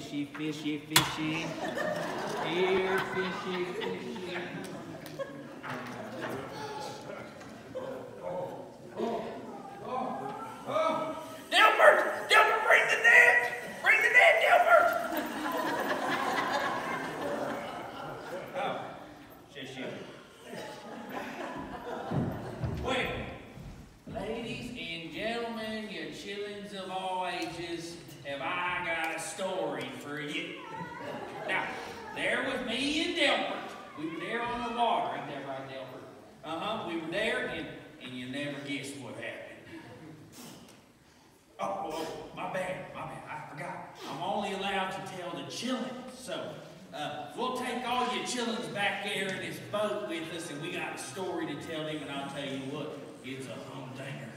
fishy, fishy, fishy. Here, fishy, fishy. Delbert! Delbert, bring the net! Bring the net, Delbert! oh, just you. Well, ladies and gentlemen, you chillins of all ages, have I got a story for you. Now, there was me and Delbert. We were there on the water, ain't that right, Delbert? Uh-huh, we were there, and, and you never guessed what happened. Oh, oh, my bad, my bad, I forgot. I'm only allowed chillins. So, uh, we'll take all your chillins back there in this boat with us, and we got a story to tell them, and I'll tell you what, it's a humdinger.